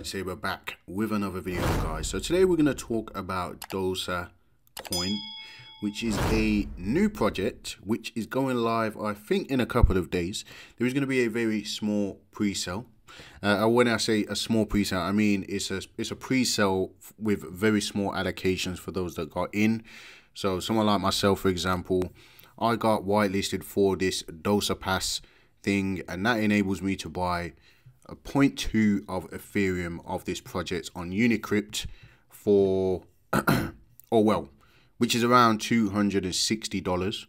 Lightsaber back with another video guys. So today we're going to talk about Dosa Coin which is a new project which is going live I think in a couple of days. There is going to be a very small pre-sale. Uh, when I say a small pre-sale, I mean it's a it's a pre-sale with very small allocations for those that got in. So someone like myself, for example, I got whitelisted for this Dosa Pass thing, and that enables me to buy 0.2 of Ethereum of this project on Unicrypt for, oh well, which is around $260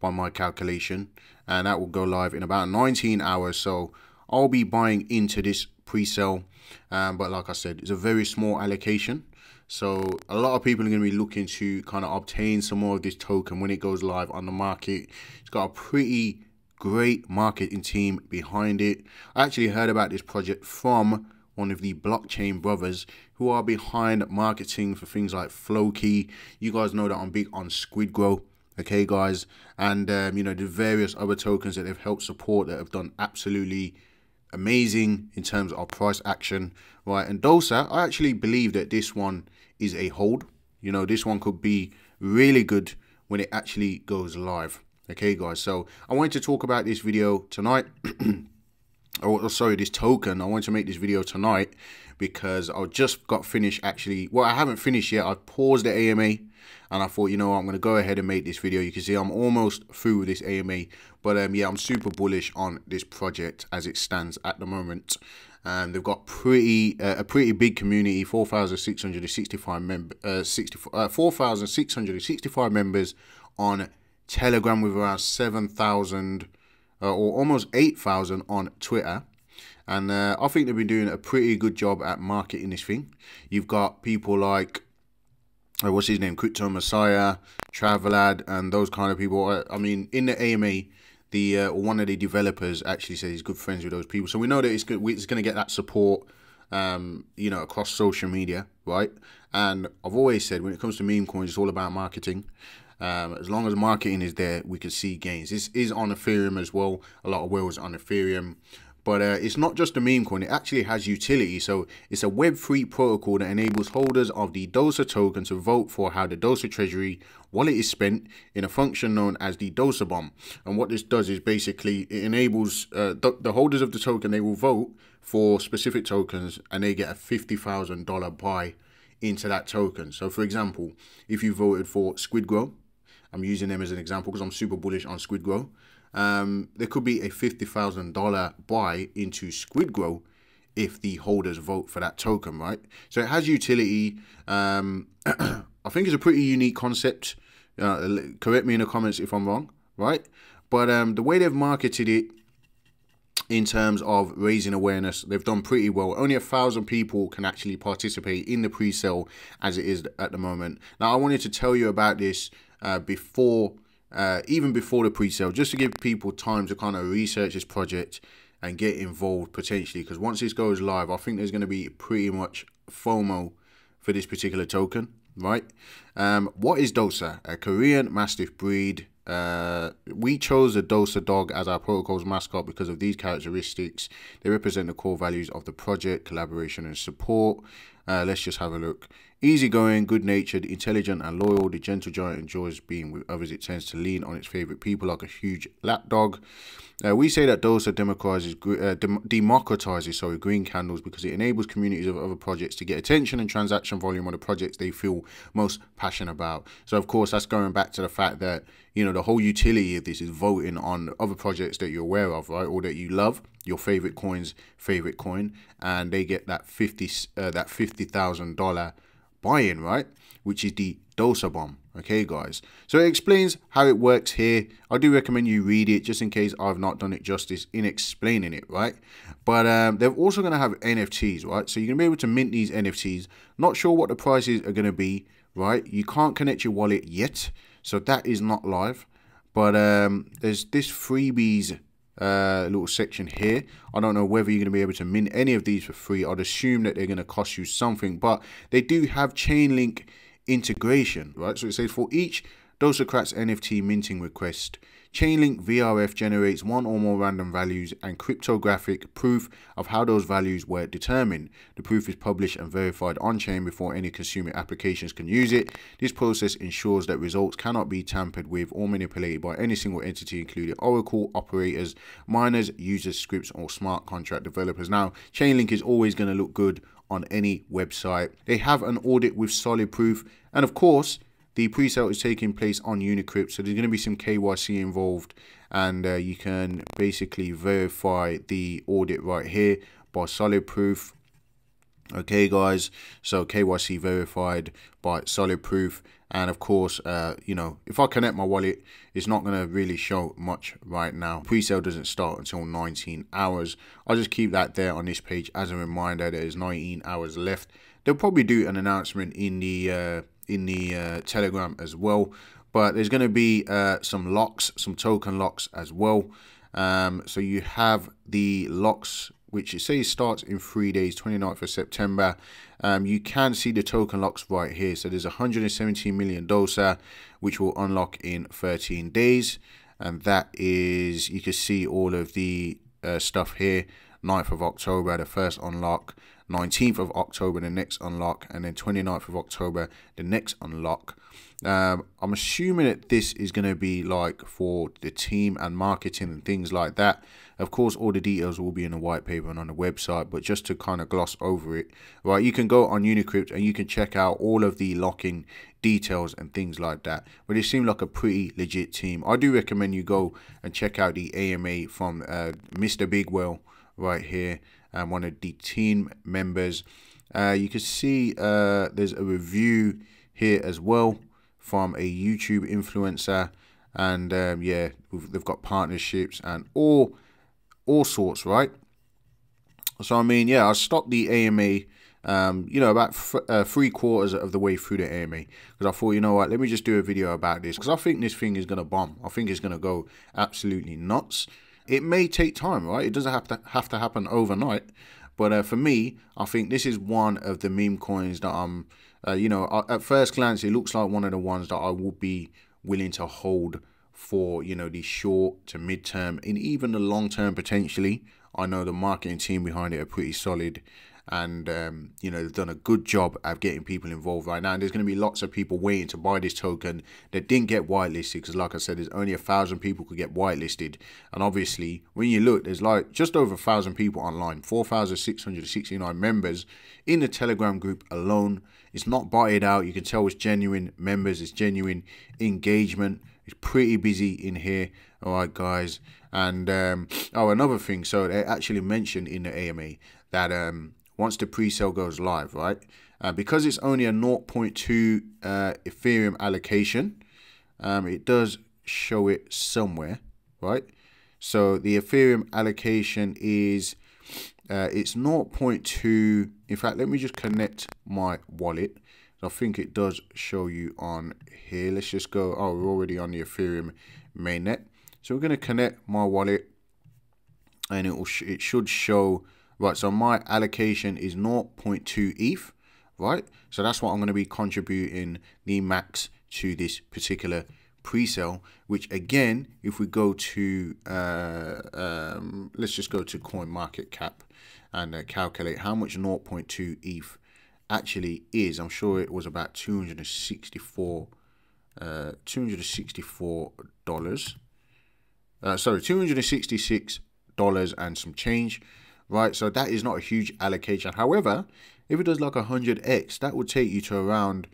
by my calculation. And that will go live in about 19 hours. So I'll be buying into this pre-sale. Um, but like I said, it's a very small allocation. So a lot of people are going to be looking to kind of obtain some more of this token when it goes live on the market. It's got a pretty great marketing team behind it. I actually heard about this project from one of the blockchain brothers who are behind marketing for things like Floki. You guys know that I'm big on SquidGrow. Okay, guys, and um, you know the various other tokens that they've helped support that have done absolutely amazing in terms of price action, right? And Dosa, I actually believe that this one is a hold. You know, this one could be really good when it actually goes live. Okay, guys, so I wanted to talk about this video tonight. oh, sorry, this token. I wanted to make this video tonight because I just got finished actually. Well, I haven't finished yet. I paused the AMA and I thought, you know, I'm going to go ahead and make this video. You can see I'm almost through with this AMA. But um, yeah, I'm super bullish on this project as it stands at the moment. And they've got pretty uh, a pretty big community, 4,665 members, uh, 60, uh, 4,665 members on Telegram with around 7,000 uh, or almost 8,000 on Twitter. And uh, I think they've been doing a pretty good job at marketing this thing. You've got people like, uh, what's his name, Crypto Messiah, Travladd, and those kind of people. Uh, I mean, in the AMA, the uh, one of the developers actually said he's good friends with those people. So we know that it's, good, it's going to get that support, um, you know, across social media, right? And I've always said when it comes to meme coins, it's all about marketing. Um, as long as marketing is there, we can see gains. This is on Ethereum as well. A lot of whales on Ethereum. But uh, it's not just a meme coin, it actually has utility. So it's a Web3 protocol that enables holders of the DOSA token to vote for how the DOSA treasury wallet is spent in a function known as the DOSA bomb. And what this does is basically it enables uh, the, holders of the token, they will vote for specific tokens and they get a $50,000 buy into that token. So for example, if you voted for SquidGrow, I'm using them as an example because I'm super bullish on SquidGrow. Um, there could be a $50,000 buy into SquidGrow if the holders vote for that token, right? So it has utility. Um, I think it's a pretty unique concept. Uh, correct me in the comments if I'm wrong, right? But um, the way they've marketed it in terms of raising awareness, they've done pretty well. Only a thousand people can actually participate in the pre-sale as it is at the moment. Now, I wanted to tell you about this uh, before, uh, even before the pre-sale, just to give people time to kind of research this project and get involved potentially. Because once this goes live, I think there's going to be pretty much FOMO for this particular token, right? Um, what is Dosa? A Korean Mastiff breed. Uh, we chose the Dosa dog as our protocol's mascot because of these characteristics. They represent the core values of the project, collaboration and support. Uh, let's just have a look. Easygoing, good natured, intelligent, and loyal, the gentle giant enjoys being with others. It tends to lean on its favorite people like a huge lapdog. Uh, we say that DOSA democratizes, uh, dem democratizes sorry, green candles because it enables communities of other projects to get attention and transaction volume on the projects they feel most passionate about. So, of course, that's going back to the fact that, you know, the whole utility of this is voting on other projects that you're aware of, right, or that you love, your favorite coin's favorite coin, and they get that 50 uh, that $50,000 buy-in, right? Which is the Dosa bomb. Okay, guys. So it explains how it works here. I do recommend you read it just in case I've not done it justice in explaining it, right? But um, they're also going to have NFTs, right? So you're going to be able to mint these NFTs. Not sure what the prices are going to be, right? You can't connect your wallet yet. So that is not live. But um, there's this freebies uh, little section here. I don't know whether you're going to be able to mint any of these for free. I'd assume that they're going to cost you something, but they do have Chainlink integration, right? So it says for each Dosocrats NFT minting request. Chainlink VRF generates one or more random values and cryptographic proof of how those values were determined. The proof is published and verified on-chain before any consumer applications can use it. This process ensures that results cannot be tampered with or manipulated by any single entity including Oracle, operators, miners, users, scripts or smart contract developers. Now, Chainlink is always going to look good on any website. They have an audit with SolidProof and of course, the pre-sale is taking place on Unicrypt, so there's going to be some KYC involved, and uh, you can basically verify the audit right here by SolidProof. Okay, guys, so KYC verified by SolidProof, and of course, uh, you know, if I connect my wallet, it's not going to really show much right now. Pre-sale doesn't start until 19 hours. I'll just keep that there on this page as a reminder. There's 19 hours left. They'll probably do an announcement in the uh, in the uh, Telegram as well. But there's going to be uh, some locks, some token locks as well. Um, so you have the locks, which it says starts in three days, 29th of September. Um, you can see the token locks right here. So there's 117 million DOSA, which will unlock in 13 days. And that is, you can see all of the uh, stuff here. 9th of October, the first unlock. 19th of October, the next unlock, and then 29th of October, the next unlock. Um, I'm assuming that this is going to be like for the team and marketing and things like that. Of course, all the details will be in the white paper and on the website, but just to kind of gloss over it, right, you can go on Unicrypt and you can check out all of the locking details and things like that. But it seemed like a pretty legit team. I do recommend you go and check out the AMA from uh, Mr. Bigwell right here and one of the team members. Uh, you can see uh, there's a review here as well from a YouTube influencer, and um, yeah, they've got partnerships and all all sorts, right? So I mean, yeah, I stopped the AMA. Um, you know, about uh, three quarters of the way through the AMA because I thought, you know what, let me just do a video about this because I think this thing is gonna bomb. I think it's gonna go absolutely nuts. It may take time, right? It doesn't have to have to happen overnight. But uh, for me, I think this is one of the meme coins that I'm, uh, you know, at first glance, it looks like one of the ones that I would be willing to hold for, you know, the short to mid-term and even the long term potentially. I know the marketing team behind it are pretty solid and um, you know they've done a good job of getting people involved right now. And there's going to be lots of people waiting to buy this token that didn't get whitelisted because, like I said, there's only a thousand people could get whitelisted. And obviously, when you look, there's like just over a thousand people online, four thousand six hundred sixty-nine members in the Telegram group alone. It's not botted out. You can tell it's genuine members. It's genuine engagement. It's pretty busy in here. All right, guys. And um, oh, another thing. So they actually mentioned in the AMA that um, once the pre-sale goes live, right? Uh, because it's only a 0.2 uh, Ethereum allocation, um, it does show it somewhere, right? So the Ethereum allocation is, uh, it's 0.2. In fact, let me just connect my wallet. I think it does show you on here. Let's just go. Oh, we're already on the Ethereum mainnet. So we're going to connect my wallet and it will it should show Right, so my allocation is 0.2 ETH, right? So that's what I'm going to be contributing the max to this particular pre-sale, which again, if we go to, uh, um, let's just go to coin market cap and uh, calculate how much 0.2 ETH actually is. I'm sure it was about 264, uh, 264 dollars. Uh, sorry, 266 dollars and some change right? So that is not a huge allocation. However, if it does like a 100x, that would take you to around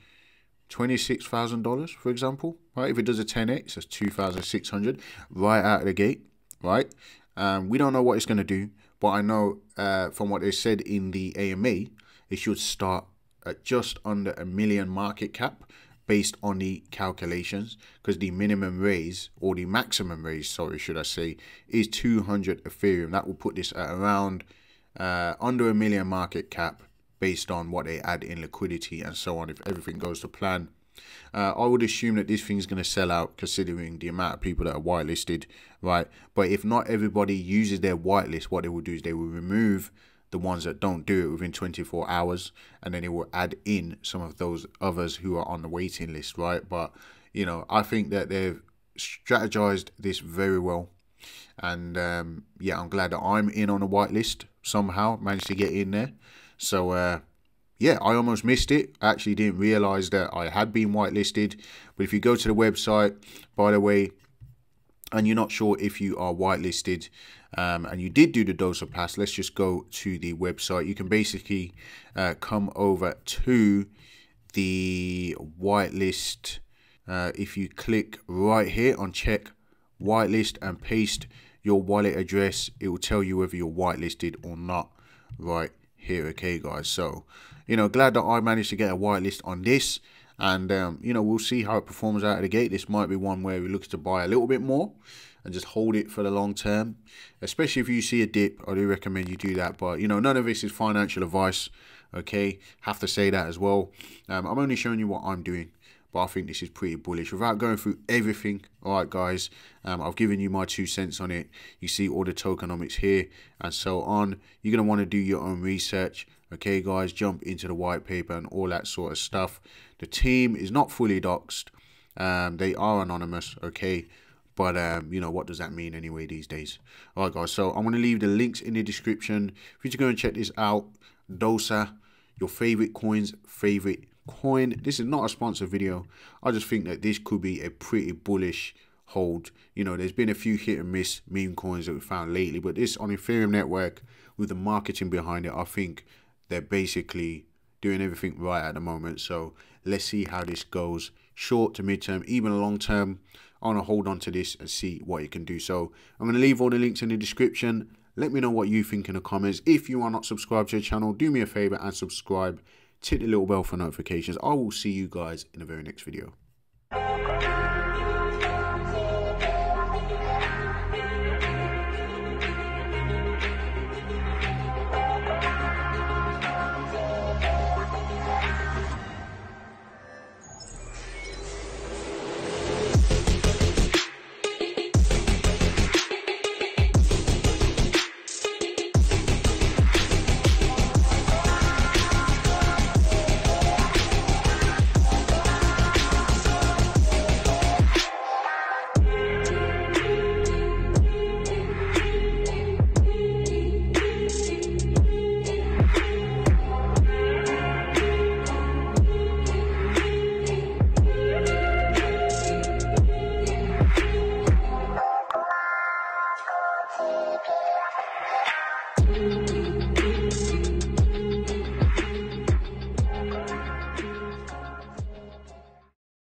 $26,000, for example, right? If it does a 10x, that's 2,600 right out of the gate, right? Um, we don't know what it's going to do, but I know uh, from what they said in the AMA, it should start at just under a million market cap based on the calculations because the minimum raise or the maximum raise, sorry, should I say, is 200 Ethereum. That will put this at around uh, under a million market cap based on what they add in liquidity and so on if everything goes to plan. Uh, I would assume that this thing is going to sell out considering the amount of people that are whitelisted, right? But if not everybody uses their whitelist, what they will do is they will remove the ones that don't do it within 24 hours and then it will add in some of those others who are on the waiting list right but you know, I think that they've strategized this very well. And um, yeah, I'm glad that I'm in on a whitelist somehow, managed to get in there. So uh, yeah, I almost missed it. I actually didn't realize that I had been whitelisted. But if you go to the website, by the way, and you're not sure if you are whitelisted um, and you did do the Dosa Pass, let's just go to the website. You can basically uh, come over to the whitelist. Uh, if you click right here on check whitelist and paste your wallet address, it will tell you whether you're whitelisted or not right here. Okay, guys. So, you know, glad that I managed to get a whitelist on this. And, um, you know, we'll see how it performs out of the gate. This might be one where we look to buy a little bit more and just hold it for the long term. Especially if you see a dip, I do recommend you do that. But, you know, none of this is financial advice. Okay, have to say that as well. Um, I'm only showing you what I'm doing but I think this is pretty bullish. Without going through everything, all right, guys, um, I've given you my two cents on it. You see all the tokenomics here and so on. You're going to want to do your own research. Okay, guys, jump into the white paper and all that sort of stuff. The team is not fully doxed. Um, they are anonymous, okay? But, um, you know, what does that mean anyway these days? All right, guys, so I'm going to leave the links in the description. If you to go and check this out, Dosa, your favorite coins, favorite coin. This is not a sponsored video. I just think that this could be a pretty bullish hold. You know, there's been a few hit and miss meme coins that we found lately, but this on Ethereum network with the marketing behind it, I think they're basically doing everything right at the moment. So let's see how this goes. Short to midterm, even long term. I want to hold on to this and see what it can do. So I'm going to leave all the links in the description. Let me know what you think in the comments. If you are not subscribed to the channel, do me a favor and subscribe. Tick the little bell for notifications. I will see you guys in the very next video.